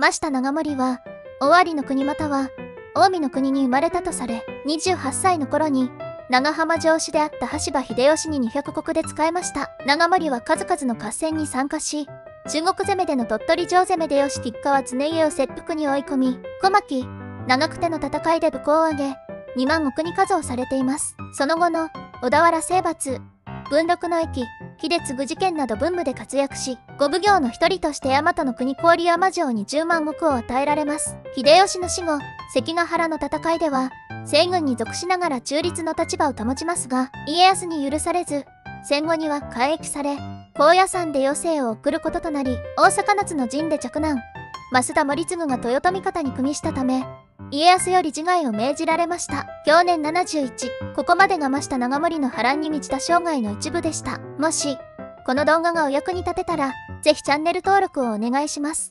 真下長森は、尾張の国または、近江の国に生まれたとされ、28歳の頃に、長浜城主であった羽柴秀吉に200石で仕えました。長森は数々の合戦に参加し、中国攻めでの鳥取城攻めで吉吉川常家を切腹に追い込み、小牧、長久手の戦いで武功を挙げ、2万石に数をされています。その後の小田原征伐、文禄の駅、秀継事件など文武で活躍し、五奉行の一人として大和の国郡山城に10万石を与えられます。秀吉の死後、関ヶ原の戦いでは、西軍に属しながら中立の立場を保ちますが、家康に許されず、戦後には改易され、高野山で余生を送ることとなり、大阪夏の陣で着難。増田盛次が豊臣方に組みしたため、家康より自害を命じられました。去年71、ここまでが増した長森の波乱に満ちた生涯の一部でした。もし、この動画がお役に立てたら、ぜひチャンネル登録をお願いします。